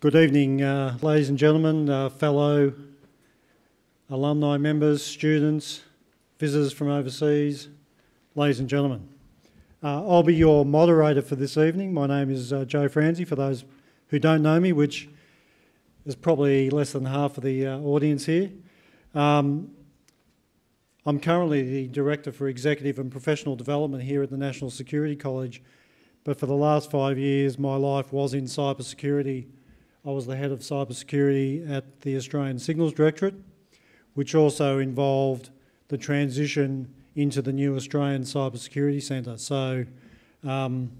Good evening, uh, ladies and gentlemen, uh, fellow alumni members, students, visitors from overseas, ladies and gentlemen. Uh, I'll be your moderator for this evening. My name is uh, Joe Franzi, for those who don't know me, which is probably less than half of the uh, audience here. Um, I'm currently the Director for Executive and Professional Development here at the National Security College, but for the last five years my life was in cybersecurity. I was the head of cybersecurity at the Australian Signals Directorate, which also involved the transition into the new Australian Cybersecurity Centre. So um,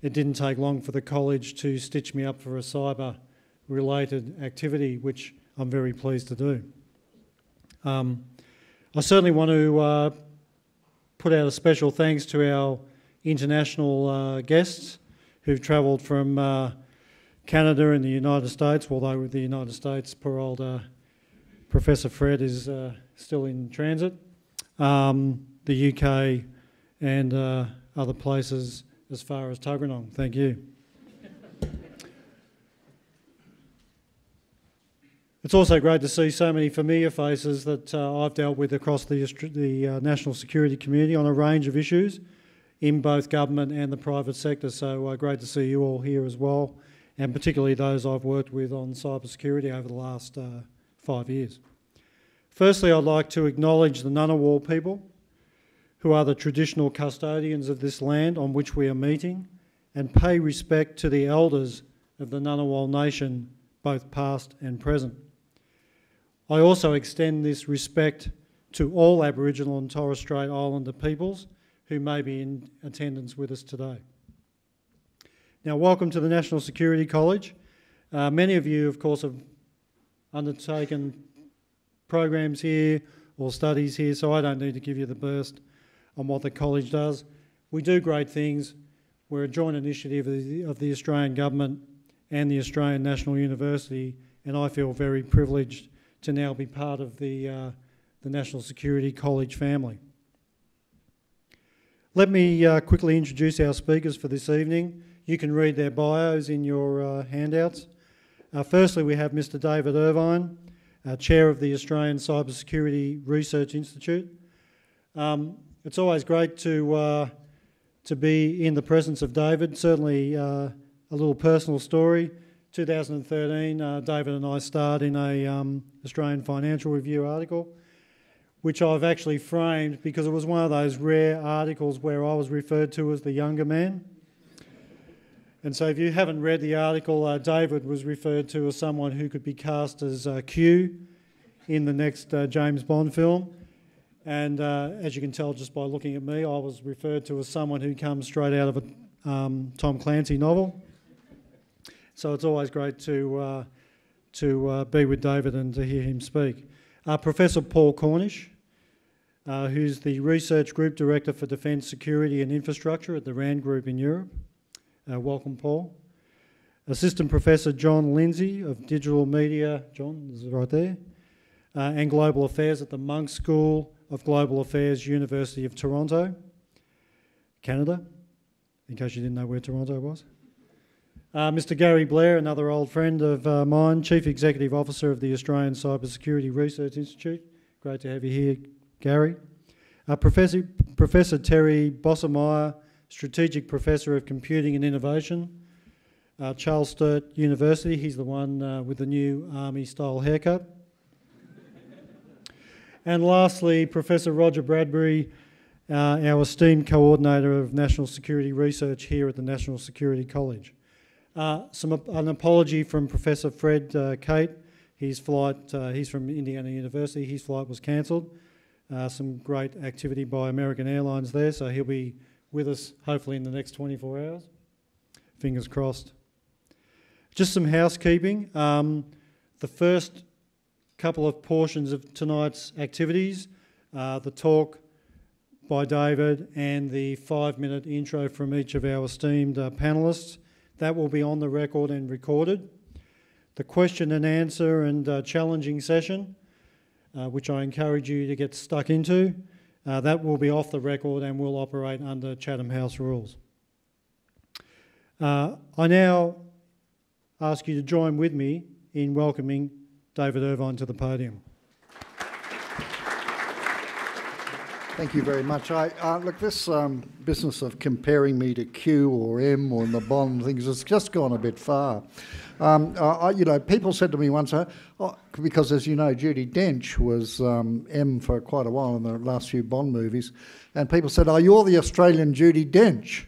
it didn't take long for the college to stitch me up for a cyber related activity, which I'm very pleased to do. Um, I certainly want to uh, put out a special thanks to our international uh, guests who've travelled from uh, Canada and the United States, although with the United States, poor old uh, Professor Fred is uh, still in transit, um, the UK and uh, other places as far as Tuggeranong. Thank you. It's also great to see so many familiar faces that uh, I've dealt with across the, the uh, national security community on a range of issues in both government and the private sector. So uh, great to see you all here as well, and particularly those I've worked with on cybersecurity over the last uh, five years. Firstly, I'd like to acknowledge the Ngunnawal people, who are the traditional custodians of this land on which we are meeting, and pay respect to the elders of the Ngunnawal Nation, both past and present. I also extend this respect to all Aboriginal and Torres Strait Islander peoples who may be in attendance with us today. Now, welcome to the National Security College. Uh, many of you, of course, have undertaken programs here or studies here, so I don't need to give you the burst on what the college does. We do great things. We're a joint initiative of the, of the Australian Government and the Australian National University, and I feel very privileged to now be part of the, uh, the National Security College family. Let me uh, quickly introduce our speakers for this evening. You can read their bios in your uh, handouts. Uh, firstly, we have Mr David Irvine, uh, Chair of the Australian Cybersecurity Research Institute. Um, it's always great to, uh, to be in the presence of David, certainly a little personal story. 2013, uh, David and I starred in a um, Australian Financial Review article, which I've actually framed because it was one of those rare articles where I was referred to as the younger man. And so if you haven't read the article, uh, David was referred to as someone who could be cast as uh, Q in the next uh, James Bond film. And uh, as you can tell just by looking at me, I was referred to as someone who comes straight out of a um, Tom Clancy novel. So it's always great to, uh, to uh, be with David and to hear him speak. Professor Paul Cornish, who's the Research Group Director for Defence Security and Infrastructure at the RAND Group in Europe. Uh, welcome, Paul. Assistant Professor Jon Lindsay of Digital Media, John, is right there, uh, and Global Affairs at the Munk School of Global Affairs, University of Toronto, Canada, in case you didn't know where Toronto was. Uh, Mr Gary Blair, another old friend of uh, mine, Chief Executive Officer of the Australian Cybersecurity Research Institute. Great to have you here, Gary. Uh, Professor, Professor Terry Bossomaier, Strategic Professor of Computing and Innovation, uh, Charles Sturt University. He's the one uh, with the new army-style haircut. and lastly, Professor Roger Bradbury, uh, our esteemed coordinator of national security research here at the National Security College. Uh, some, an apology from Professor Fred uh, Cate. His flight, uh, he's from Indiana University, his flight was cancelled. Some great activity by American Airlines there, so he'll be with us hopefully in the next 24 hours. Fingers crossed. Just some housekeeping. Um, the first couple of portions of tonight's activities, uh, the talk by David and the five minute intro from each of our esteemed uh, panellists that will be on the record and recorded. The question and answer and uh, challenging session, uh, which I encourage you to get stuck into, uh, that will be off the record and will operate under Chatham House rules. Uh, I now ask you to join with me in welcoming David Irvine to the podium. Thank you very much. I, uh, look, this um, business of comparing me to Q or M or the Bond things has just gone a bit far. Um, I, you know, people said to me once, uh, oh, because as you know, Judi Dench was um, M for quite a while in the last few Bond movies, and people said, "Oh, you're the Australian Judi Dench."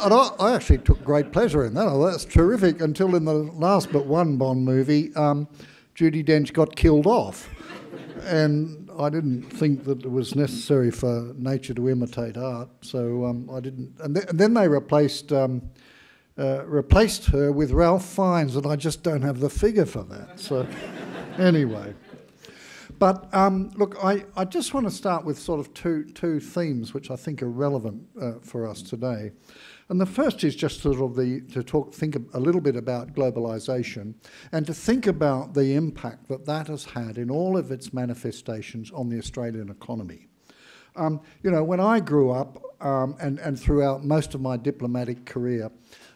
and I, I, actually took great pleasure in that. Oh, that's terrific. Until in the last but one Bond movie, um, Judi Dench got killed off, and I didn't think that it was necessary for nature to imitate art, so um, I didn't. And, th- and, then they replaced um, uh, replaced her with Ralph Fiennes, and I just don't have the figure for that. So anyway, but um, look, I, I just want to start with sort of two two themes which I think are relevant uh, for us today. And the first is just sort of the, to talk, think a little bit about globalisation and to think about the impact that that has had in all of its manifestations on the Australian economy. Um, you know, when I grew up um, and, and throughout most of my diplomatic career,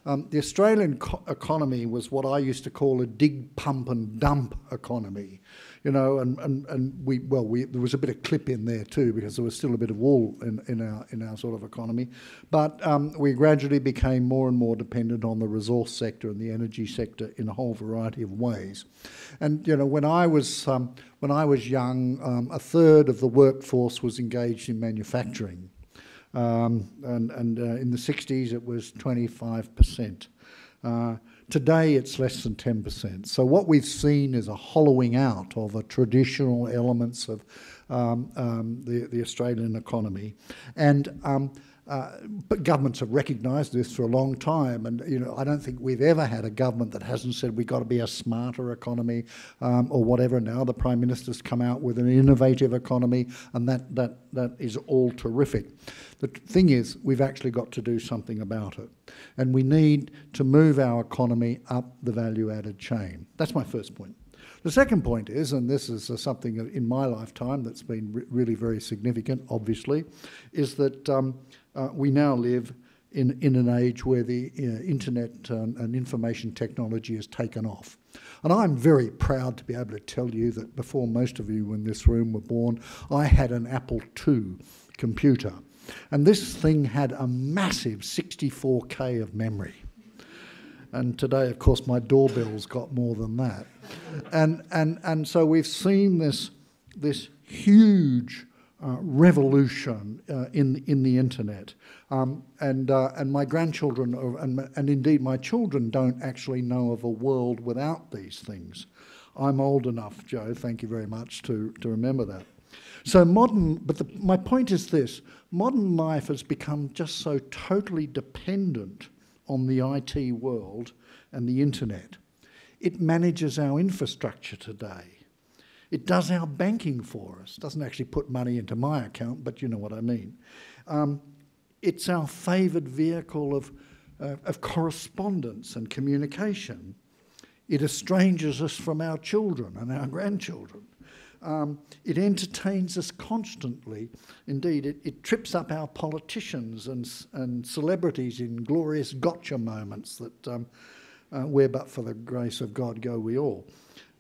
um, the Australian economy was what I used to call a dig, pump, and dump economy you know, and, and, and we, well, we, there was a bit of clip in there too because there was still a bit of wool in, in, our, in our sort of economy. But um, we gradually became more and more dependent on the resource sector and the energy sector in a whole variety of ways. And, you know, when I was, um, when I was young, um, a third of the workforce was engaged in manufacturing. Um, and and uh, in the 60s, it was 25%. Uh, Today it's less than 10%. So what we've seen is a hollowing out of the traditional elements of um, um, the, the Australian economy. And um, uh, but governments have recognised this for a long time, and you know I don't think we've ever had a government that hasn't said we've got to be a smarter economy um, or whatever. Now the prime minister's come out with an innovative economy, and that that that is all terrific. The thing is, we've actually got to do something about it, and we need to move our economy up the value-added chain. That's my first point. The second point is, and this is uh, something in my lifetime that's been re really very significant, obviously, is that um, uh, we now live in, in an age where the uh, internet and, and information technology has taken off. And I'm very proud to be able to tell you that before most of you in this room were born, I had an Apple II computer. And this thing had a massive 64K of memory. And today, of course, my doorbell's got more than that. And, and, and so we've seen this, this huge uh, revolution uh, in in the internet, um, and uh, and my grandchildren are, and and indeed my children don't actually know of a world without these things. I'm old enough, Joe. Thank you very much to to remember that. So modern, but the, my point is this: modern life has become just so totally dependent on the IT world and the internet. It manages our infrastructure today. It does our banking for us. It Doesn't actually put money into my account, but you know what I mean. Um, it's our favoured vehicle of, uh, of correspondence and communication. It estranges us from our children and our grandchildren. Um, it entertains us constantly. Indeed, it, it, trips up our politicians and, and celebrities in glorious gotcha moments that um, uh, where but for the grace of God go we all.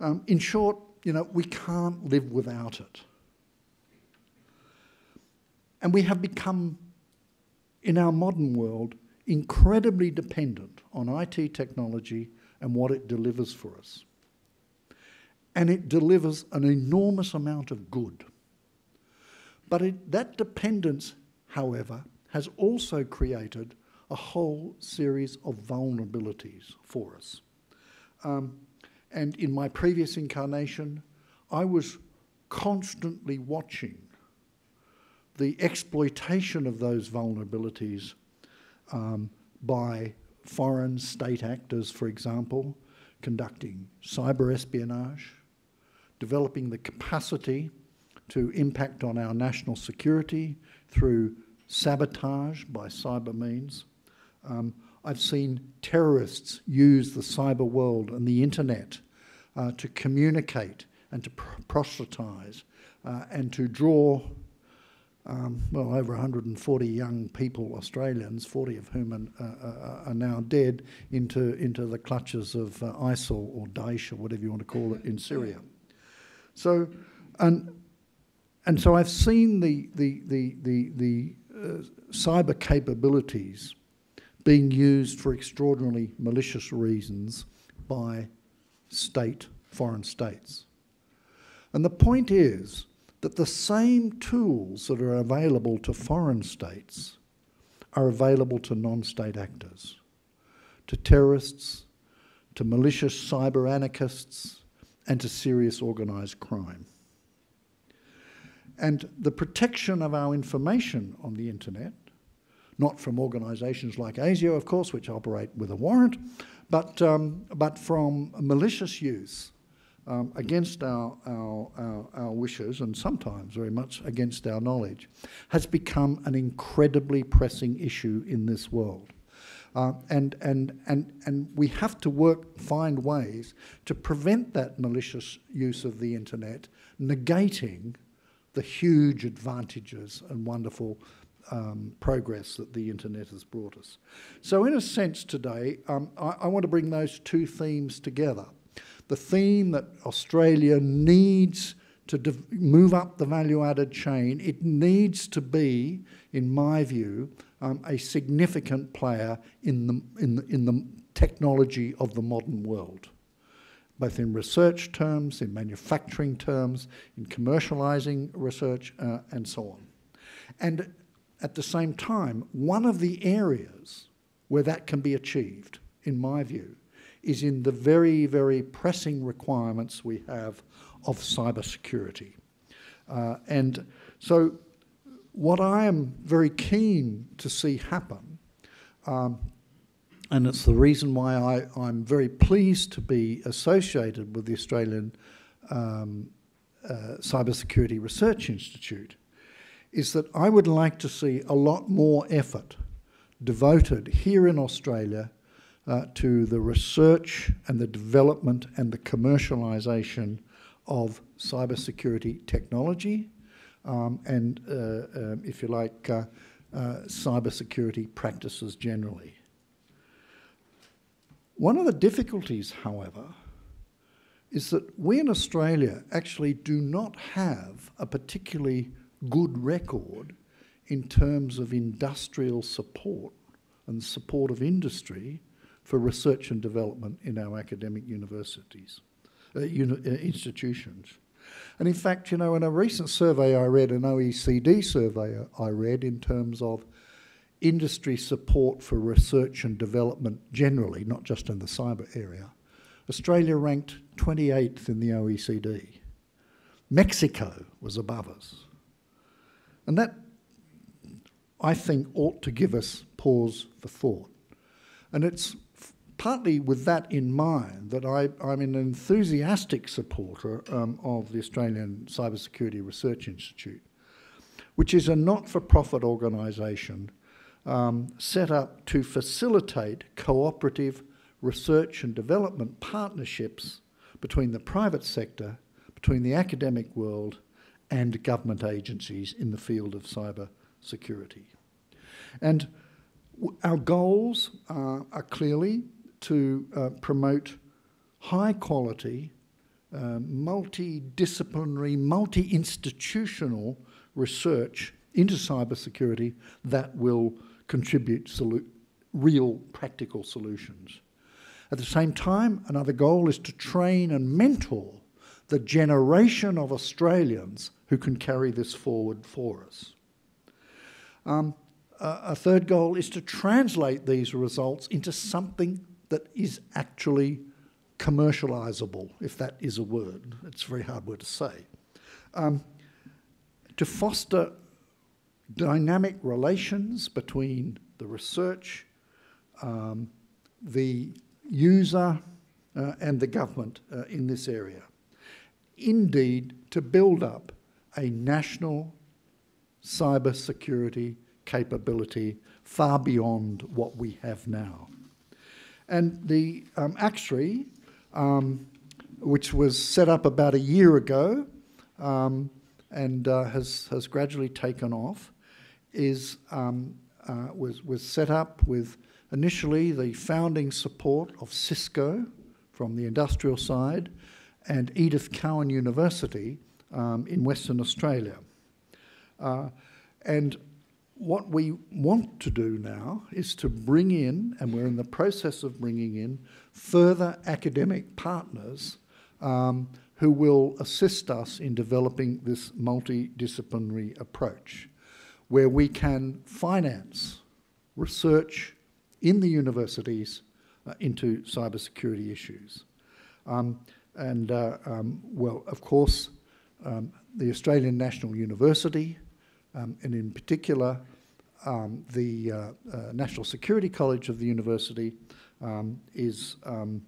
Um, in short, you know, we can't live without it. And we have become, in our modern world, incredibly dependent on IT technology and what it delivers for us. And it delivers an enormous amount of good. But it, that dependence, however, has also created a whole series of vulnerabilities for us. Um, and in my previous incarnation, I was constantly watching the exploitation of those vulnerabilities um, by foreign state actors, for example, conducting cyber espionage, developing the capacity to impact on our national security through sabotage by cyber means. Um, I've seen terrorists use the cyber world and the internet uh, to communicate and to pr proselytize uh, and to draw um, well, over 140 young people, Australians, 40 of whom are, uh, are now dead, into, into the clutches of uh, ISIL or Daesh or whatever you want to call it in Syria. So, and, and so I've seen the, the, the, the, the uh, cyber capabilities being used for extraordinarily malicious reasons by state, foreign states. And the point is that the same tools that are available to foreign states are available to non state actors, to terrorists, to malicious cyber anarchists, and to serious organised crime. And the protection of our information on the internet, not from organisations like ASIO, of course, which operate with a warrant, but, um, but from malicious use um, against our, our, our, our, wishes and sometimes very much against our knowledge, has become an incredibly pressing issue in this world. Uh, and, and, and, and we have to work, find ways to prevent that malicious use of the internet negating the huge advantages and wonderful um, progress that the internet has brought us. So, in a sense, today, um, I, I want to bring those two themes together the theme that Australia needs to move up the value added chain, it needs to be, in my view, um, a significant player in the, in, the, in the technology of the modern world, both in research terms, in manufacturing terms, in commercialising research, uh, and so on. And at the same time, one of the areas where that can be achieved, in my view, is in the very, very pressing requirements we have of cybersecurity. Uh, and so, what I am very keen to see happen, um, and it's the reason why I, am very pleased to be associated with the Australian um, uh, Cybersecurity Research Institute, is that I would like to see a lot more effort devoted here in Australia uh, to the research and the development and the commercialisation of cybersecurity technology um, and, uh, uh, if you like, uh, uh, cybersecurity practices generally. One of the difficulties, however, is that we in Australia actually do not have a particularly good record in terms of industrial support and support of industry for research and development in our academic universities, uh, uni uh, institutions. And in fact, you know, in a recent survey I read, an OECD survey I read in terms of industry support for research and development generally, not just in the cyber area, Australia ranked 28th in the OECD. Mexico was above us. And that, I think, ought to give us pause for thought. And it's partly with that in mind that I, am an enthusiastic supporter um, of the Australian Cybersecurity Research Institute, which is a not for profit organisation um, set up to facilitate cooperative research and development partnerships between the private sector, between the academic world, and government agencies in the field of cyber security. And our goals uh, are clearly to uh, promote high quality, uh, multidisciplinary, multi institutional research into cybersecurity that will contribute real practical solutions. At the same time, another goal is to train and mentor the generation of Australians who can carry this forward for us. Um, a third goal is to translate these results into something that is actually commercializable, if that is a word. It's a very hard word to say. Um, to foster dynamic relations between the research, um, the user, uh, and the government uh, in this area. Indeed, to build up a national cyber security capability far beyond what we have now. And the um, um, which was set up about a year ago, um, and uh, has, has gradually taken off, is, um, uh, was, was set up with initially the founding support of Cisco from the industrial side and Edith Cowan University um, in Western Australia. Uh, and what we want to do now is to bring in, and we're in the process of bringing in, further academic partners um, who will assist us in developing this multidisciplinary approach, where we can finance research in the universities uh, into cybersecurity issues. Um, and, uh, um, well, of course, um, the Australian National University, um, and in particular, um, the uh, uh, National Security College of the university um, is um,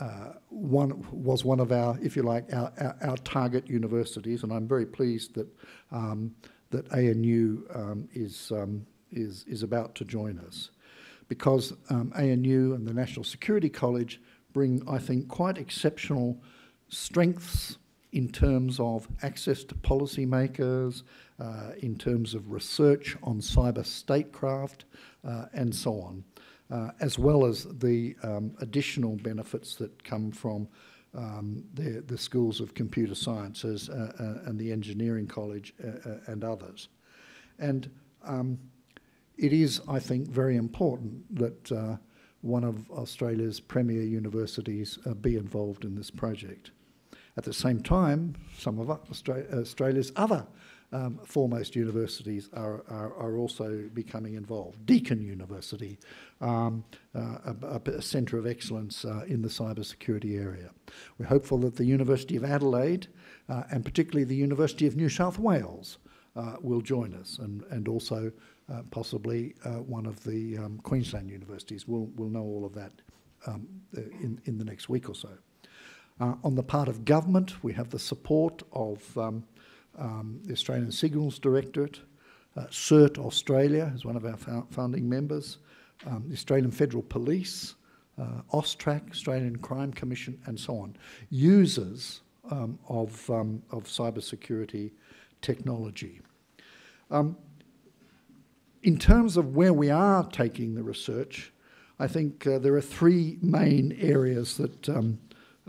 uh, one was one of our, if you like, our, our, our, target universities, and I'm very pleased that that ANU is is is about to join us, because ANU and the National Security College bring, I think, quite exceptional strengths in terms of access to policymakers, uh, in terms of research on cyber statecraft, uh, and so on, uh, as well as the um, additional benefits that come from um, the, the, schools of computer sciences uh, uh, and the engineering college uh, and others. And um, it is, I think, very important that one of Australia's premier universities be involved in this project. At the same time, some of Australia's other um, foremost universities are, are, are, also becoming involved. Deakin University, um, uh, a, a, centre of excellence uh, in the cybersecurity area. We're hopeful that the University of Adelaide uh, and particularly the University of New South Wales uh, will join us and, and also uh, possibly uh, one of the um, Queensland universities. We'll, we'll know all of that um, in, in the next week or so. Uh, on the part of government, we have the support of um, um, the Australian Signals Directorate, uh, CERT Australia is one of our founding members, um, the Australian Federal Police, uh, AUSTRAC, Australian Crime Commission, and so on, users um, of, um, of cybersecurity technology. Um, in terms of where we are taking the research, I think uh, there are three main areas that um,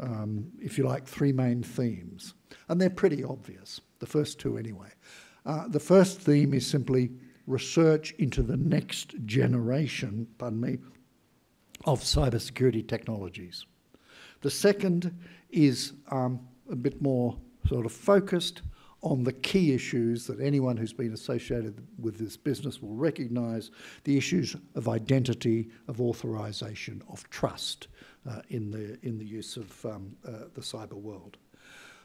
um, if you like, three main themes. And they're pretty obvious, the first two anyway. Uh, the first theme is simply research into the next generation, pardon me, of cybersecurity technologies. The second is um, a bit more sort of focused on the key issues that anyone who's been associated with this business will recognise the issues of identity, of authorisation, of trust in, the, in the use of um, uh, the cyber world.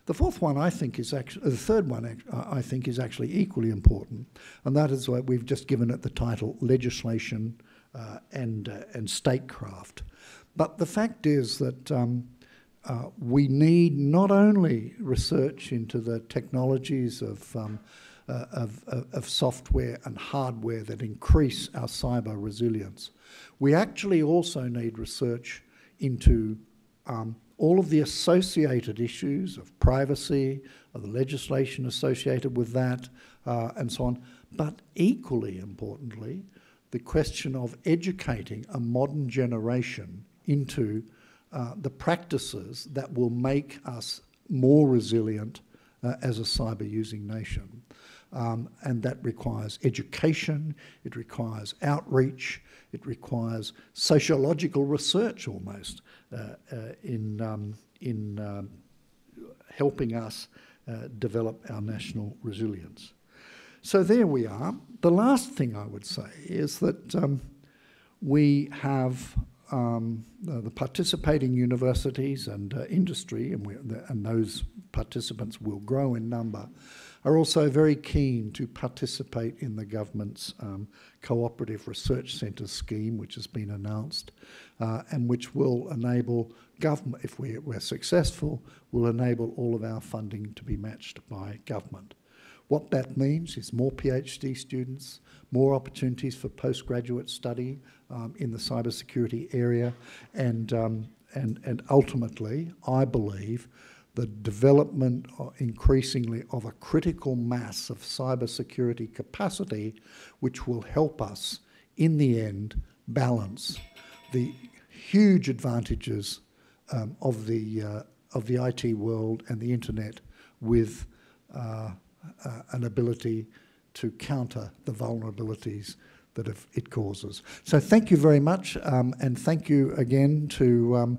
The fourth one, I think, is actually, the third one, I think, is actually equally important, and that is why we've just given it the title legislation uh, and, uh, and statecraft. But the fact is that um, uh, we need not only research into the technologies of, um, uh, of, of, software and hardware that increase our cyber resilience, we actually also need research into um, all of the associated issues of privacy, of the legislation associated with that, uh, and so on. But equally importantly, the question of educating a modern generation into uh, the practices that will make us more resilient uh, as a cyber using nation. Um, and that requires education, it requires outreach, it requires sociological research almost uh, uh, in, um, in um, helping us uh, develop our national resilience. So there we are. The last thing I would say is that um, we have um, the, participating universities and uh, industry, and, and, those participants will grow in number, are also very keen to participate in the government's um, cooperative research centre scheme, which has been announced, uh, and which will enable government, if we, we're successful, will enable all of our funding to be matched by government. What that means is more PhD students, more opportunities for postgraduate study um, in the cybersecurity area, and, um, and, and ultimately, I believe the development uh, increasingly of a critical mass of cybersecurity capacity, which will help us in the end balance the huge advantages um, of the uh, of the IT world and the internet with uh, uh, an ability to counter the vulnerabilities that it causes. So thank you very much, um, and thank you again to um,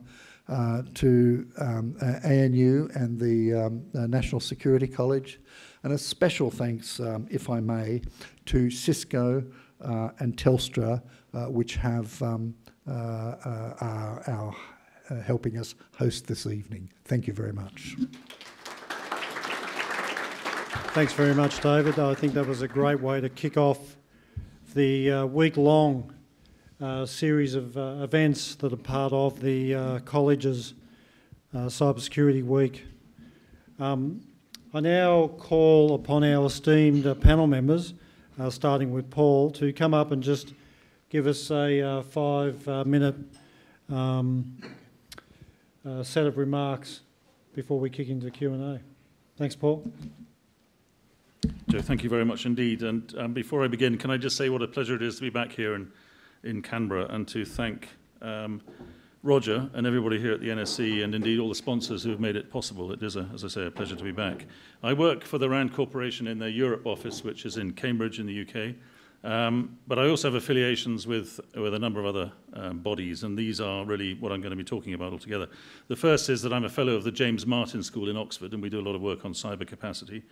to um, uh, ANU and the um, uh, National Security College, and a special thanks, um, if I may, to Cisco uh, and Telstra, uh, which have um, are our helping us host this evening. Thank you very much. Thanks very much, David. I think that was a great way to kick off the uh, week-long uh, series of uh, events that are part of the uh, college's uh, Cybersecurity Week. Um, I now call upon our esteemed uh, panel members, starting with Paul, to come up and just give us a five-minute um, set of remarks before we kick into Q&A. Thanks, Paul. Joe, thank you very much indeed. And um, before I begin, can I just say what a pleasure it is to be back here in, in Canberra and to thank um, Roger and everybody here at the NSC and indeed all the sponsors who have made it possible. It is, a, as I say, a pleasure to be back. I work for the RAND Corporation in their Europe office, which is in Cambridge in the UK. Um, but I also have affiliations with, with a number of other um, bodies, and these are really what I'm going to be talking about altogether. The first is that I'm a fellow of the James Martin School in Oxford, and we do a lot of work on cyber capacity.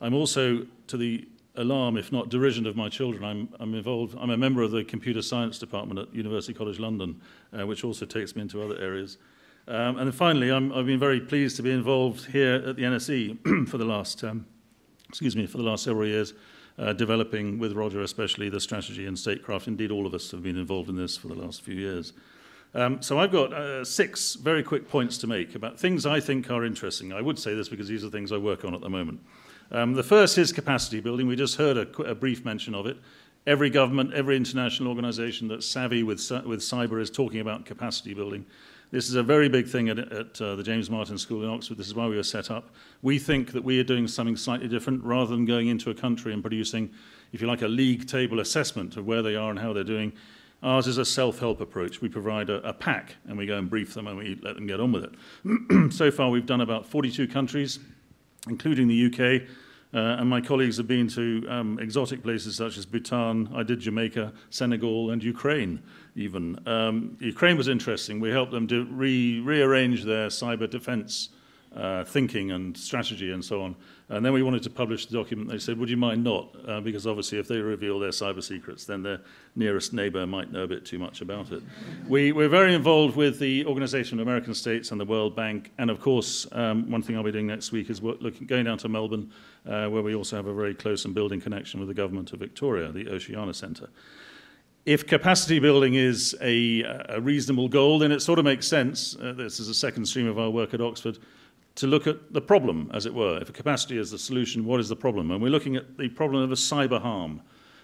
I'm also, to the alarm, if not derision of my children, I'm, I'm involved, I'm a member of the computer science department at University College London, uh, which also takes me into other areas. Um, and finally, I'm, I've been very pleased to be involved here at the NSC for the last, um, excuse me, for the last several years, uh, developing with Roger especially the strategy and statecraft. Indeed, all of us have been involved in this for the last few years. Um, so I've got uh, six very quick points to make about things I think are interesting. I would say this because these are things I work on at the moment. Um, the first is capacity building. We just heard a, a, brief mention of it. Every government, every international organization that's savvy with, with cyber is talking about capacity building. This is a very big thing at, at uh, the James Martin School in Oxford. This is why we were set up. We think that we are doing something slightly different rather than going into a country and producing, if you like, a league table assessment of where they are and how they're doing. Ours is a self-help approach. We provide a, a, pack and we go and brief them and we let them get on with it. so far, we've done about 42 countries, including the UK, uh, and my colleagues have been to um, exotic places such as Bhutan, I did Jamaica, Senegal, and Ukraine even. Um, Ukraine was interesting. We helped them to re rearrange their cyber defense uh, thinking and strategy and so on. And then we wanted to publish the document. They said, would you mind not? Uh, because obviously if they reveal their cyber secrets, then their nearest neighbor might know a bit too much about it. We, we're very involved with the Organization of American States and the World Bank. And of course, um, one thing I'll be doing next week is looking, going down to Melbourne, uh, where we also have a very close and building connection with the government of Victoria, the Oceania Centre if capacity building is a, a, reasonable goal, then it sort of makes sense. Uh, this is a second stream of our work at Oxford to look at the problem, as it were. If a capacity is the solution, what is the problem? And we're looking at the problem of a cyber harm.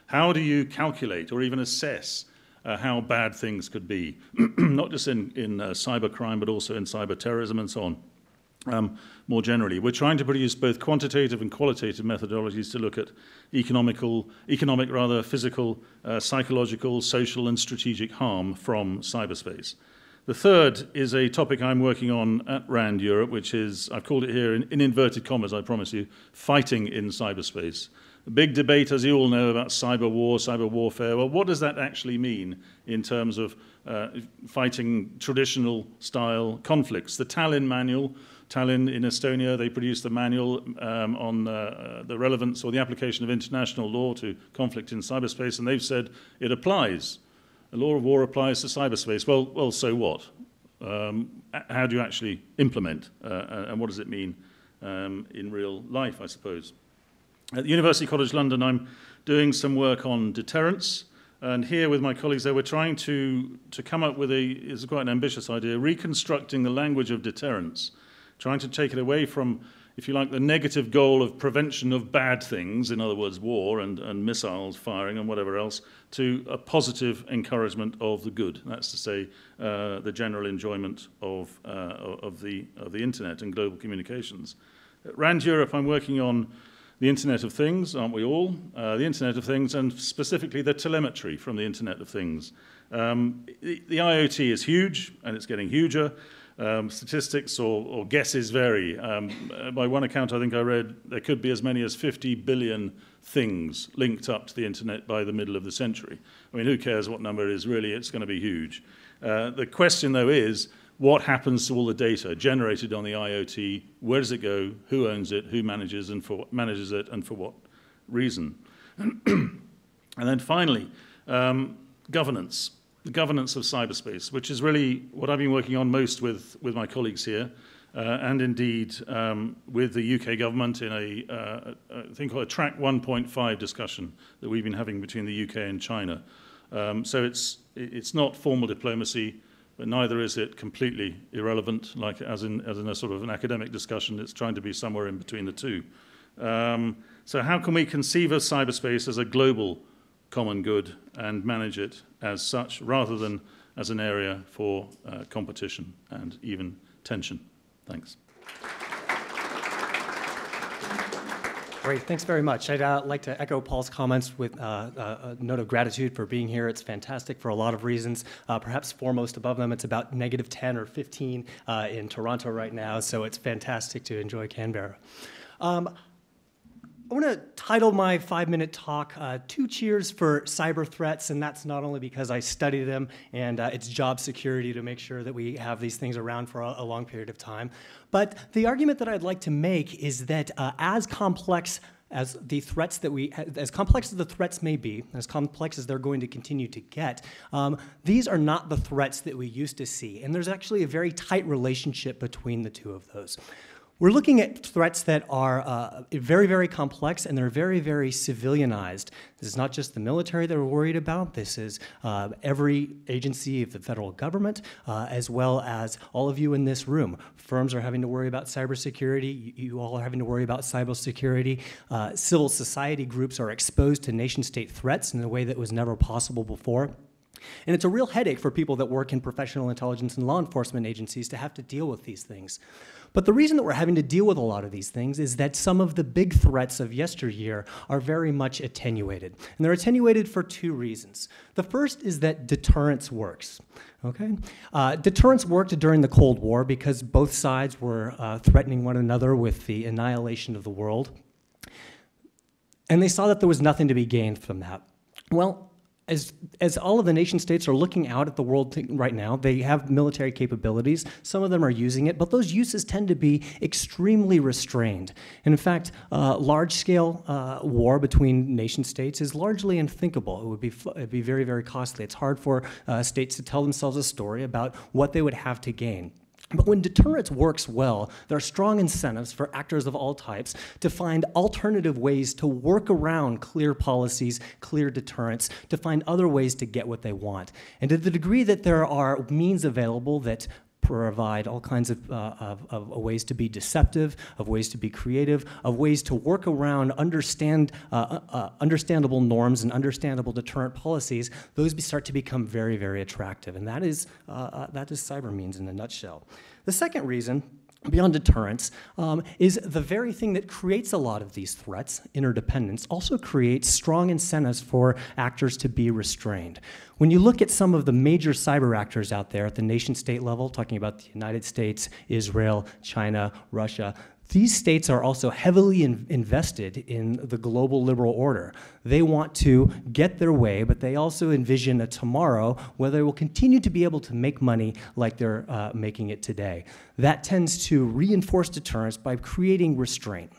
How do you calculate or even assess uh, how bad things could be, not just in, in uh, cyber crime, but also in cyber terrorism and so on. Um, more generally, we're trying to produce both quantitative and qualitative methodologies to look at economical, economic rather, physical, uh, psychological, social, and strategic harm from cyberspace. The third is a topic I'm working on at RAND Europe, which is, I've called it here in, in inverted commas, I promise you, fighting in cyberspace. A big debate, as you all know, about cyber war, cyber warfare. Well, what does that actually mean in terms of uh, fighting traditional style conflicts? The Tallinn manual, Tallinn in Estonia, they produced the manual um, on uh, the relevance or the application of international law to conflict in cyberspace, and they've said it applies the law of war applies to cyberspace. Well, well so what? Um, how do you actually implement, uh, and what does it mean um, in real life, I suppose? At University College London, I'm doing some work on deterrence, and here with my colleagues there, we're trying to, to come up with a, it's quite an ambitious idea, reconstructing the language of deterrence, trying to take it away from if you like, the negative goal of prevention of bad things, in other words, war and, and missiles firing and whatever else, to a positive encouragement of the good. That's to say, uh, the general enjoyment of, uh, of, the, of the internet and global communications. At RAND Europe, I'm working on the Internet of Things, aren't we all? Uh, the Internet of Things, and specifically the telemetry from the Internet of Things. Um, the, the IoT is huge, and it's getting huger. Um, statistics or, or, guesses vary. Um, by one account, I think I read there could be as many as 50 billion things linked up to the internet by the middle of the century. I mean, who cares what number it is? Really, it's going to be huge. Uh, the question, though, is what happens to all the data generated on the IoT? Where does it go? Who owns it? Who manages and for manages it, and for what reason? and then finally, um, governance the governance of cyberspace, which is really what I've been working on most with, with my colleagues here, uh, and indeed um, with the UK government in a, uh, a thing called a Track 1.5 discussion that we've been having between the UK and China. Um, so it's, it's not formal diplomacy, but neither is it completely irrelevant, like as in, as in a sort of an academic discussion. It's trying to be somewhere in between the two. Um, so how can we conceive of cyberspace as a global common good and manage it as such rather than as an area for uh, competition and even tension. Thanks. Great, thanks very much. I'd uh, like to echo Paul's comments with uh, uh, a note of gratitude for being here. It's fantastic for a lot of reasons. Uh, perhaps foremost above them, it's about negative 10 or 15 uh, in Toronto right now, so it's fantastic to enjoy Canberra. Um, I want to title my five minute talk uh, Two Cheers for Cyber Threats, and that's not only because I study them and uh, it's job security to make sure that we have these things around for a, a long period of time, but the argument that I'd like to make is that uh, as complex as the threats that we, as complex as the threats may be, as complex as they're going to continue to get, um, these are not the threats that we used to see. And there's actually a very tight relationship between the two of those. We're looking at threats that are uh, very, very complex and they're very, very civilianized. This is not just the military that we're worried about. This is uh, every agency of the federal government, uh, as well as all of you in this room. Firms are having to worry about cybersecurity. You, you all are having to worry about cybersecurity. Uh, civil society groups are exposed to nation state threats in a way that was never possible before. And it's a real headache for people that work in professional intelligence and law enforcement agencies to have to deal with these things. But the reason that we're having to deal with a lot of these things is that some of the big threats of yesteryear are very much attenuated. And they're attenuated for two reasons. The first is that deterrence works. Okay? Uh, deterrence worked during the Cold War because both sides were uh, threatening one another with the annihilation of the world. And they saw that there was nothing to be gained from that. Well, as, as all of the nation states are looking out at the world right now, they have military capabilities. Some of them are using it, but those uses tend to be extremely restrained. And in fact, uh, large-scale uh, war between nation states is largely unthinkable. It would be, it'd be very, very costly. It's hard for uh, states to tell themselves a story about what they would have to gain. But when deterrence works well, there are strong incentives for actors of all types to find alternative ways to work around clear policies, clear deterrence, to find other ways to get what they want. And to the degree that there are means available that provide all kinds of, uh, of, of, ways to be deceptive, of ways to be creative, of ways to work around understand, uh, uh, uh understandable norms and understandable deterrent policies, those start to become very, very attractive. And that is, uh, uh, that is cyber means in a nutshell. The second reason beyond deterrence, um, is the very thing that creates a lot of these threats, interdependence, also creates strong incentives for actors to be restrained. When you look at some of the major cyber actors out there at the nation state level, talking about the United States, Israel, China, Russia, these states are also heavily in invested in the global liberal order. They want to get their way, but they also envision a tomorrow where they will continue to be able to make money like they're uh, making it today. That tends to reinforce deterrence by creating restraint.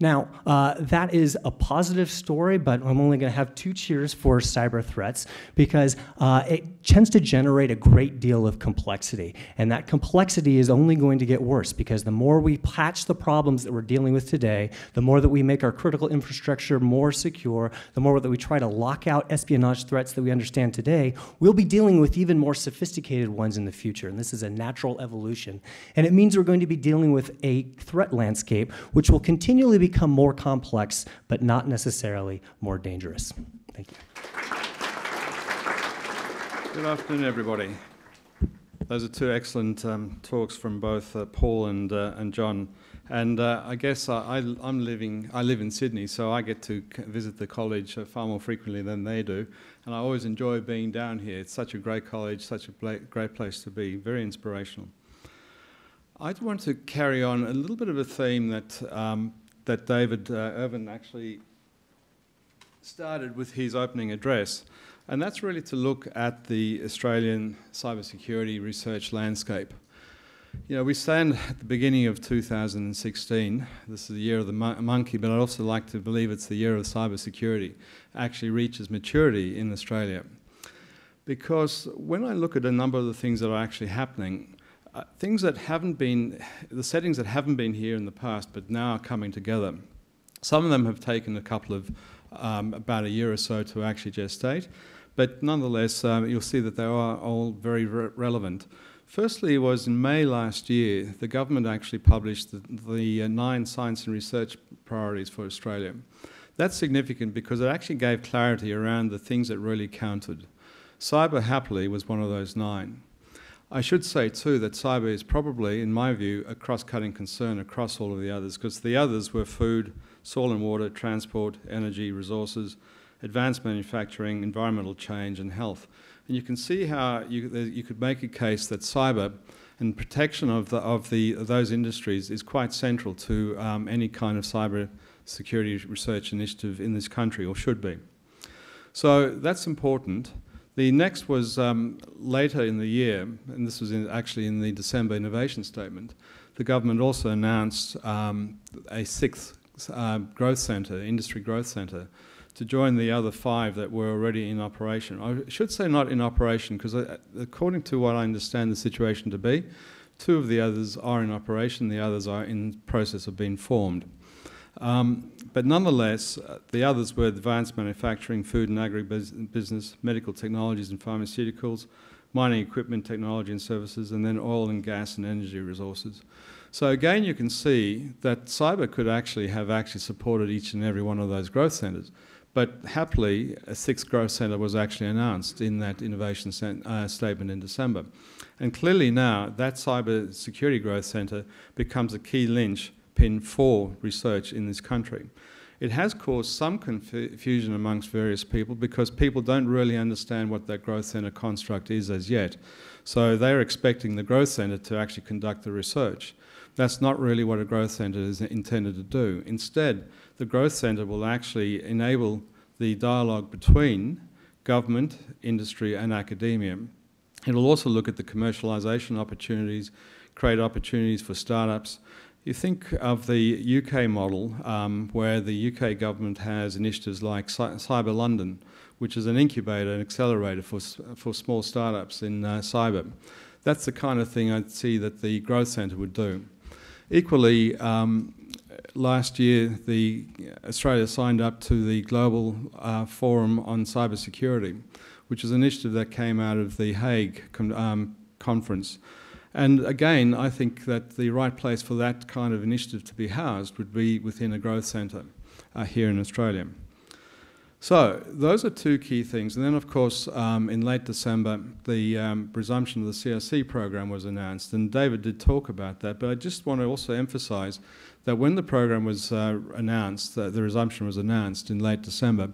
Now, uh, that is a positive story, but I'm only going to have two cheers for cyber threats because uh, it tends to generate a great deal of complexity. And that complexity is only going to get worse because the more we patch the problems that we're dealing with today, the more that we make our critical infrastructure more secure, the more that we try to lock out espionage threats that we understand today, we'll be dealing with even more sophisticated ones in the future. And this is a natural evolution. And it means we're going to be dealing with a threat landscape which will continually be become more complex, but not necessarily more dangerous. Thank you. Good afternoon, everybody. Those are two excellent um, talks from both uh, Paul and, uh, and Jon. And uh, I guess I, am living, I live in Sydney, so I get to visit the college uh, far more frequently than they do. And I always enjoy being down here. It's such a great college, such a great place to be, very inspirational. I want to carry on a little bit of a theme that um, that David uh, Irvine actually started with his opening address. And that's really to look at the Australian cybersecurity research landscape. You know, we stand at the beginning of 2016. This is the year of the mon monkey, but I'd also like to believe it's the year of cybersecurity actually reaches maturity in Australia. Because when I look at a number of the things that are actually happening, uh, things that haven't been, the settings that haven't been here in the past but now are coming together. Some of them have taken a couple of, um, about a year or so to actually gestate, but nonetheless, um, you'll see that they are all very re relevant. Firstly, was in May last year, the government actually published the, the uh, nine science and research priorities for Australia. That's significant because it actually gave clarity around the things that really counted. Cyber, happily, was one of those nine. I should say too that cyber is probably, in my view, a cross-cutting concern across all of the others because the others were food, soil and water, transport, energy, resources, advanced manufacturing, environmental change and health. And you can see how you, you could make a case that cyber and protection of, the, of, the, of those industries is quite central to um, any kind of cyber security research initiative in this country, or should be. So that's important. The next was um, later in the year, and this was in, actually in the December innovation statement. The government also announced um, a sixth uh, growth centre, industry growth centre, to join the other five that were already in operation. I should say not in operation because according to what I understand the situation to be, two of the others are in operation, the others are in process of being formed. Um, but nonetheless, uh, the others were advanced manufacturing, food and agribusiness, medical technologies and pharmaceuticals, mining equipment, technology and services, and then oil and gas and energy resources. So again, you can see that cyber could actually have actually supported each and every one of those growth centres. But happily, a sixth growth centre was actually announced in that innovation uh, statement in December. And clearly now, that cyber security growth centre becomes a key lynch pin for research in this country. It has caused some confusion amongst various people because people don't really understand what that growth centre construct is as yet. So they're expecting the growth centre to actually conduct the research. That's not really what a growth centre is intended to do. Instead, the growth centre will actually enable the dialogue between government, industry and academia. It'll also look at the commercialisation opportunities, create opportunities for startups, you think of the UK model, um, where the UK government has initiatives like Cyber London, which is an incubator and accelerator for, for small startups in uh, cyber. That's the kind of thing I'd see that the Growth Centre would do. Equally, um, last year, the Australia signed up to the Global uh, Forum on Cybersecurity, which is an initiative that came out of the Hague um, conference. And again, I think that the right place for that kind of initiative to be housed would be within a growth centre uh, here in Australia. So those are two key things. And then, of course, um, in late December, the um, resumption of the CRC program was announced. And David did talk about that. But I just want to also emphasise that when the program was uh, announced, uh, the resumption was announced in late December,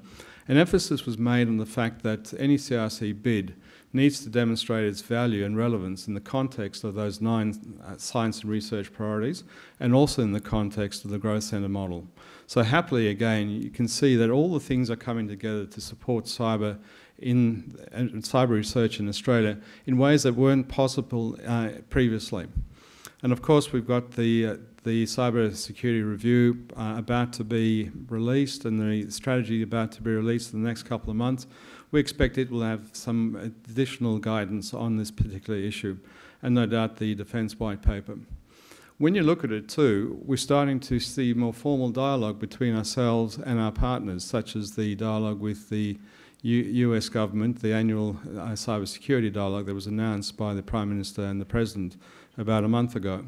an emphasis was made on the fact that any CRC bid needs to demonstrate its value and relevance in the context of those nine uh, science and research priorities and also in the context of the growth centre model. So happily again you can see that all the things are coming together to support cyber in cyber research in Australia in ways that weren't possible uh, previously. And of course, we've got the, uh, the cyber security review uh, about to be released and the strategy about to be released in the next couple of months. We expect it will have some additional guidance on this particular issue and no doubt the defence white paper. When you look at it too, we're starting to see more formal dialogue between ourselves and our partners, such as the dialogue with the U US government, the annual uh, cyber security dialogue that was announced by the Prime Minister and the President about a month ago.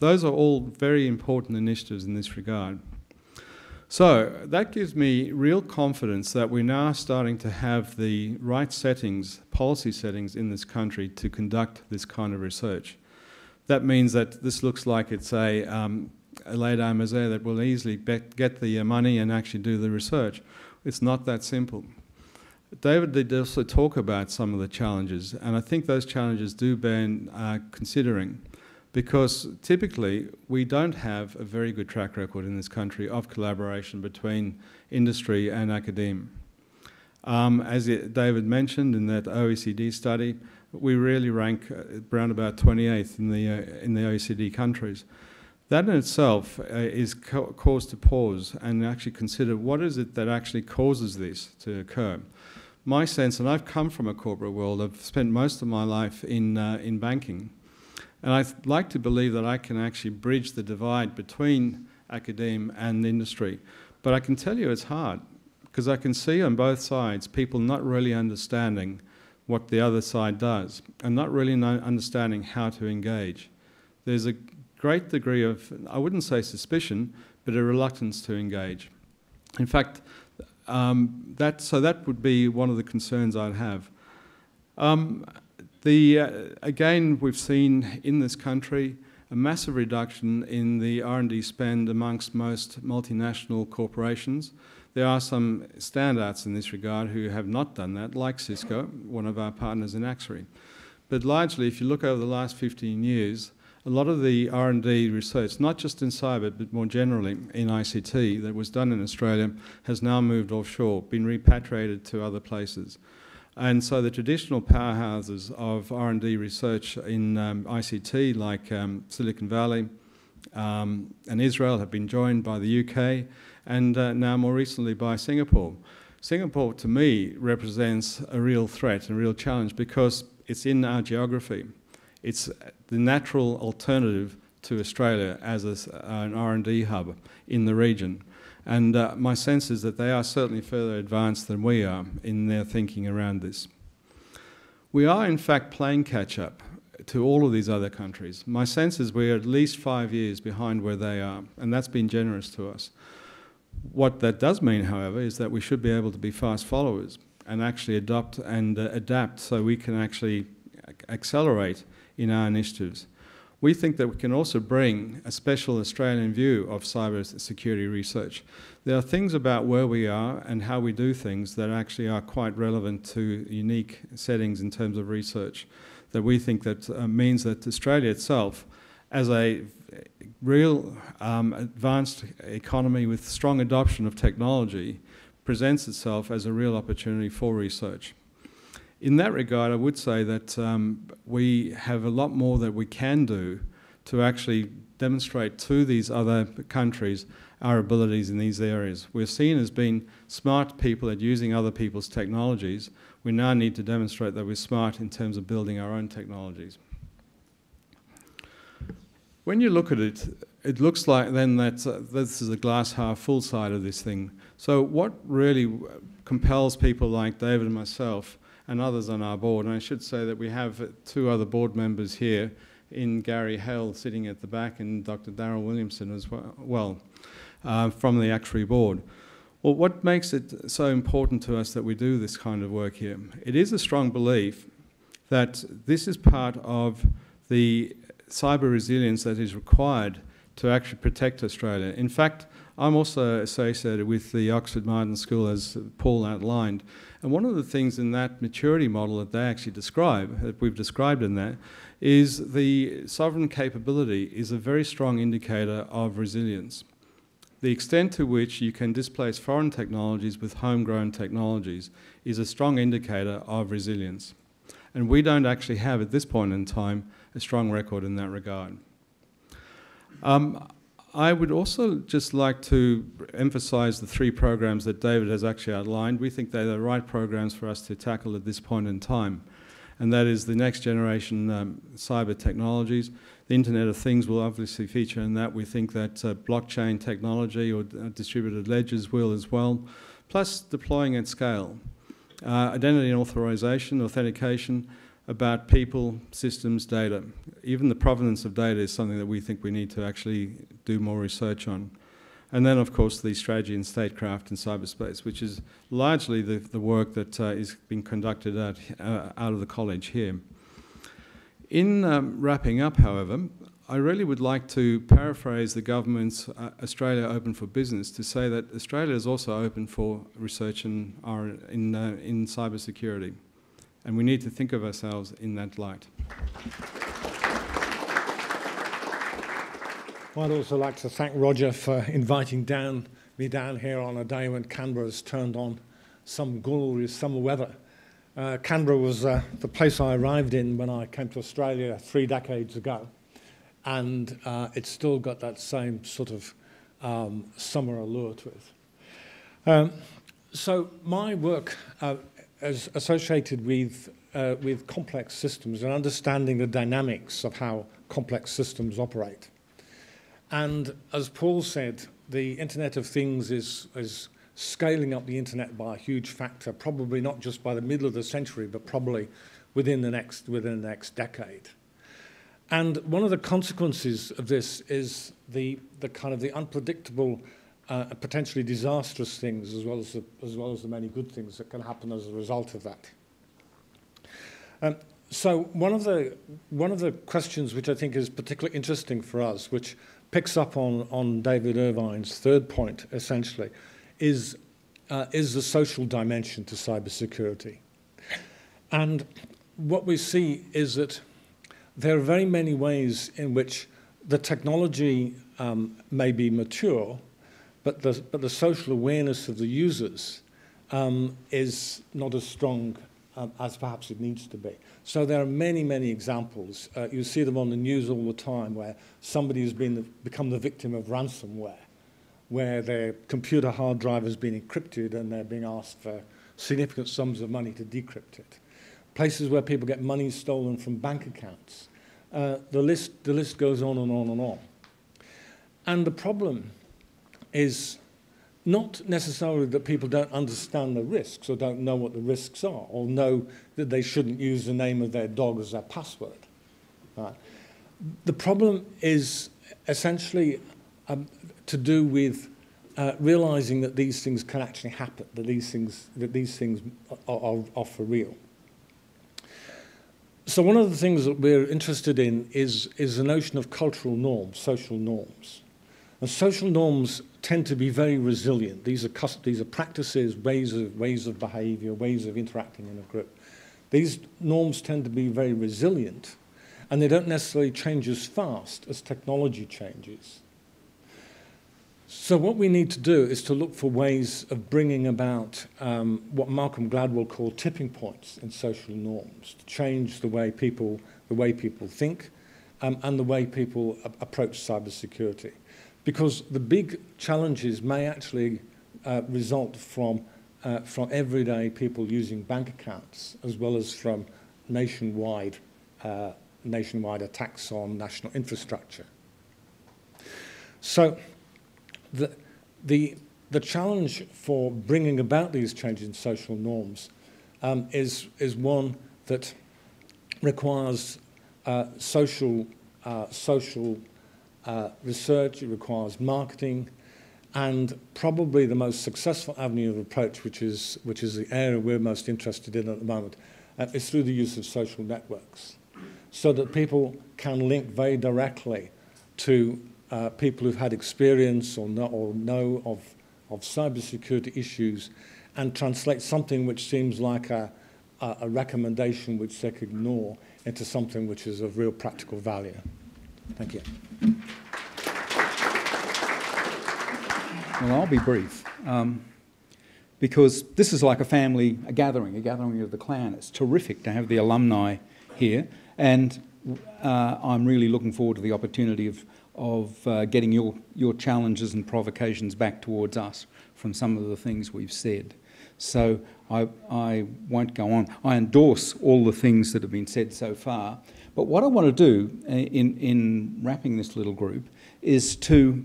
Those are all very important initiatives in this regard. So that gives me real confidence that we're now starting to have the right settings, policy settings in this country to conduct this kind of research. That means that this looks like it's a, um, a laid misère that will easily get the uh, money and actually do the research. It's not that simple. David did also talk about some of the challenges, and I think those challenges do bear uh, considering because typically we don't have a very good track record in this country of collaboration between industry and academia. Um, as it, David mentioned in that OECD study, we really rank uh, around about 28th in the, uh, in the OECD countries. That in itself uh, is cause to pause and actually consider what is it that actually causes this to occur. My sense, and I've come from a corporate world, I've spent most of my life in, uh, in banking, and I like to believe that I can actually bridge the divide between academe and industry. But I can tell you it's hard because I can see on both sides people not really understanding what the other side does and not really understanding how to engage. There's a great degree of, I wouldn't say suspicion, but a reluctance to engage. In fact, um, that, so that would be one of the concerns I'd have. Um, the, uh, again, we've seen in this country a massive reduction in the R&D spend amongst most multinational corporations. There are some standouts in this regard who have not done that, like Cisco, one of our partners in ACSRI. But largely, if you look over the last 15 years, a lot of the R&D research, not just in cyber, but more generally in ICT that was done in Australia, has now moved offshore, been repatriated to other places. And so the traditional powerhouses of R&D research in um, ICT, like um, Silicon Valley um, and Israel, have been joined by the UK and uh, now more recently by Singapore. Singapore, to me, represents a real threat, and a real challenge, because it's in our geography. It's the natural alternative to Australia as a, an R&D hub in the region. And uh, my sense is that they are certainly further advanced than we are in their thinking around this. We are, in fact, playing catch up to all of these other countries. My sense is we're at least five years behind where they are, and that's been generous to us. What that does mean, however, is that we should be able to be fast followers and actually adopt and uh, adapt so we can actually accelerate in our initiatives. We think that we can also bring a special Australian view of cyber security research. There are things about where we are and how we do things that actually are quite relevant to unique settings in terms of research that we think that uh, means that Australia itself, as a real um, advanced economy with strong adoption of technology, presents itself as a real opportunity for research in that regard, I would say that um, we have a lot more that we can do to actually demonstrate to these other countries our abilities in these areas. We're seen as being smart people at using other people's technologies. We now need to demonstrate that we're smart in terms of building our own technologies. When you look at it, it looks like then that uh, this is a glass half full side of this thing. So what really compels people like David and myself and others on our board. And I should say that we have two other board members here in Gary Hale sitting at the back and Dr. Daryl Williamson as well uh, from the ACSRI board. Well, what makes it so important to us that we do this kind of work here? It is a strong belief that this is part of the cyber resilience that is required to actually protect Australia. In fact, I'm also associated with the Oxford Martin School, as Paul outlined. And one of the things in that maturity model that they actually describe, that we've described in that, is the sovereign capability is a very strong indicator of resilience. The extent to which you can displace foreign technologies with homegrown technologies is a strong indicator of resilience. And we don't actually have, at this point in time, a strong record in that regard. Um, I would also just like to emphasize the three programs that David has actually outlined. We think they're the right programs for us to tackle at this point in time. And that is the next generation um, cyber technologies. The Internet of Things will obviously feature in that. We think that uh, blockchain technology or uh, distributed ledgers will as well, plus deploying at scale. Uh, identity and authorization, authentication, about people, systems, data. Even the provenance of data is something that we think we need to actually do more research on. And then, of course, the strategy in statecraft and cyberspace, which is largely the, the work that uh, is being conducted at, uh, out of the college here. In um, wrapping up, however, I really would like to paraphrase the government's uh, Australia Open for Business to say that Australia is also open for research in, in, uh, in cybersecurity. And we need to think of ourselves in that light. I'd also like to thank Roger for inviting down, me down here on a day when Canberra's turned on some glorious summer weather. Uh, Canberra was uh, the place I arrived in when I came to Australia three decades ago, and uh, it's still got that same sort of um, summer allure to it. Um, so my work uh, as associated with, uh, with complex systems and understanding the dynamics of how complex systems operate. And as Paul said, the Internet of Things is, is scaling up the internet by a huge factor, probably not just by the middle of the century, but probably within the next, within the next decade. And one of the consequences of this is the, the kind of the unpredictable uh, potentially disastrous things as well as, the, as well as the many good things that can happen as a result of that. Um, so one of the one of the questions which I think is particularly interesting for us, which picks up on on David Irvine's third point, essentially, is uh, is the social dimension to cybersecurity. And what we see is that there are very many ways in which the technology um, may be mature, but the, but the social awareness of the users um, is not as strong um, as perhaps it needs to be. So there are many, many examples. Uh, you see them on the news all the time where somebody has been the, become the victim of ransomware, where their computer hard drive has been encrypted and they're being asked for significant sums of money to decrypt it. Places where people get money stolen from bank accounts. Uh, the, list, the list goes on and on and on. And the problem is not necessarily that people don't understand the risks or don't know what the risks are or know that they shouldn't use the name of their dog as their password. Right? The problem is essentially um, to do with uh, realizing that these things can actually happen, that these things, that these things are, are, are for real. So one of the things that we're interested in is, is the notion of cultural norms, social norms. And social norms tend to be very resilient. These are, these are practices, ways of, ways of behavior, ways of interacting in a group. These norms tend to be very resilient, and they don't necessarily change as fast as technology changes. So what we need to do is to look for ways of bringing about um, what Malcolm Gladwell called tipping points in social norms, to change the way people, the way people think um, and the way people approach cybersecurity because the big challenges may actually uh, result from, uh, from everyday people using bank accounts as well as from nationwide, uh, nationwide attacks on national infrastructure. So the, the, the challenge for bringing about these changes in social norms um, is, is one that requires uh, social, uh, social uh, research, it requires marketing, and probably the most successful avenue of approach, which is, which is the area we're most interested in at the moment, uh, is through the use of social networks, so that people can link very directly to uh, people who've had experience or know, or know of, of cybersecurity issues and translate something which seems like a, a, a recommendation which they could ignore into something which is of real practical value. Thank you. Well, I'll be brief. Um, because this is like a family a gathering, a gathering of the clan. It's terrific to have the alumni here, and uh, I'm really looking forward to the opportunity of, of uh, getting your, your challenges and provocations back towards us from some of the things we've said. So I, I won't go on. I endorse all the things that have been said so far. But what I want to do uh, in, in wrapping this little group is to,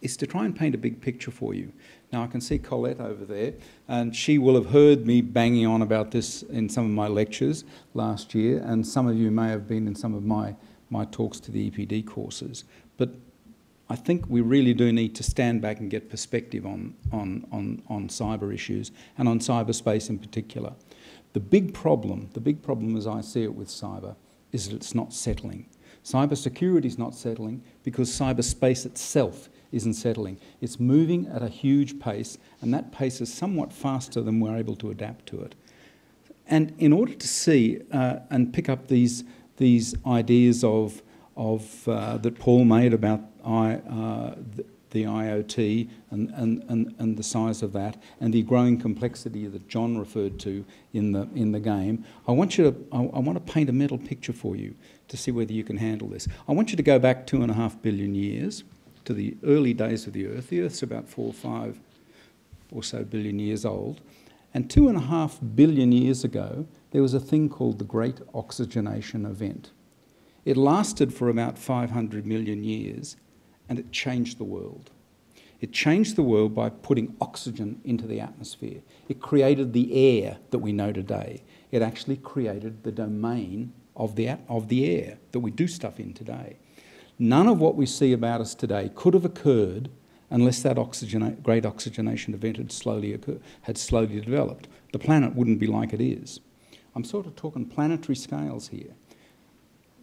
is to try and paint a big picture for you. Now, I can see Colette over there, and she will have heard me banging on about this in some of my lectures last year, and some of you may have been in some of my, my talks to the EPD courses. But I think we really do need to stand back and get perspective on, on, on, on cyber issues and on cyberspace in particular. The big problem, the big problem as I see it with cyber, is that it's not settling. Cybersecurity is not settling because cyberspace itself isn't settling. It's moving at a huge pace, and that pace is somewhat faster than we're able to adapt to it. And in order to see uh, and pick up these, these ideas of, of, uh, that Paul made about I, uh, the, the IoT and, and, and, and the size of that, and the growing complexity that Jon referred to in the, in the game, I want, you to, I, I want to paint a mental picture for you to see whether you can handle this. I want you to go back two and a half billion years to the early days of the Earth. The Earth's about four or five or so billion years old. And two and a half billion years ago, there was a thing called the Great Oxygenation Event. It lasted for about 500 million years and it changed the world. It changed the world by putting oxygen into the atmosphere. It created the air that we know today. It actually created the domain of the, of the air that we do stuff in today. None of what we see about us today could have occurred unless that oxygena- great oxygenation event had slowly, occur- had slowly developed. The planet wouldn't be like it is. I'm sort of talking planetary scales here.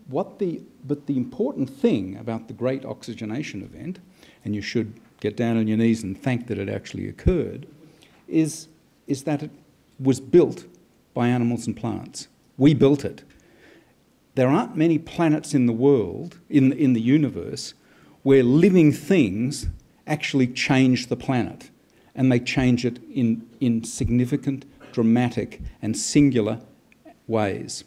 What the, but the important thing about the great oxygenation event, and you should get down on your knees and thank that it actually occurred, is, is that it was built by animals and plants. We built it. There aren't many planets in the world, in, in the universe, where living things actually change the planet. And they change it in, in significant, dramatic, and singular ways.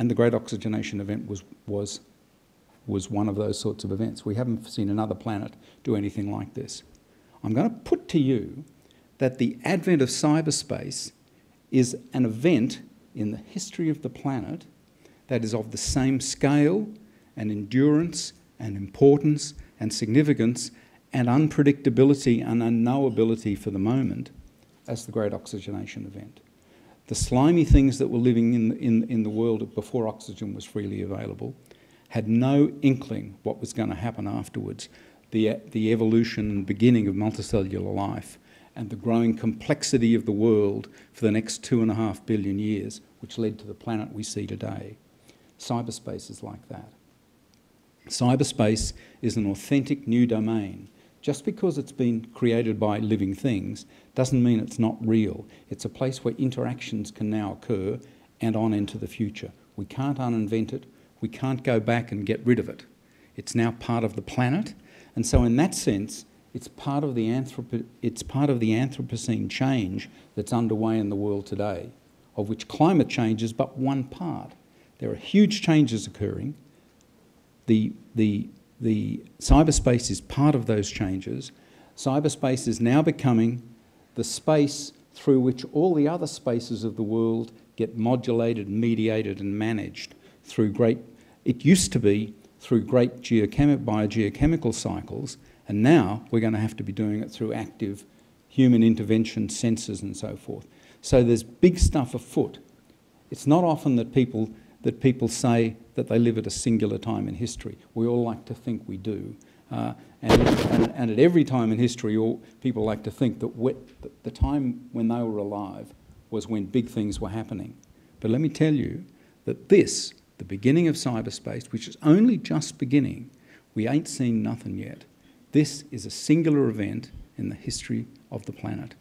And the Great Oxygenation Event was, was, was one of those sorts of events. We haven't seen another planet do anything like this. I'm going to put to you that the advent of cyberspace is an event in the history of the planet that is of the same scale and endurance and importance and significance and unpredictability and unknowability for the moment as the Great Oxygenation Event. The slimy things that were living in, in, in the world before oxygen was freely available had no inkling what was going to happen afterwards. The, the evolution and beginning of multicellular life and the growing complexity of the world for the next two and a half billion years, which led to the planet we see today. Cyberspace is like that. Cyberspace is an authentic new domain. Just because it's been created by living things doesn't mean it's not real. It's a place where interactions can now occur and on into the future. We can't uninvent it. We can't go back and get rid of it. It's now part of the planet. And so, in that sense, it's part of the, Anthropo- it's part of the Anthropocene change that's underway in the world today, of which climate change is but one part. There are huge changes occurring. The, the, the cyberspace is part of those changes. Cyberspace is now becoming the space through which all the other spaces of the world get modulated, mediated, and managed through great, it used to be through great geochemi- biogeochemical cycles, and now we're going to have to be doing it through active human intervention, sensors, and so forth. So there's big stuff afoot. It's not often that people that people say that they live at a singular time in history. We all like to think we do. Uh, and, and, and, at every time in history, all, people like to think that we, the time when they were alive was when big things were happening. But let me tell you that this, the beginning of cyberspace, which is only just beginning, we ain't seen nothing yet. This is a singular event in the history of the planet.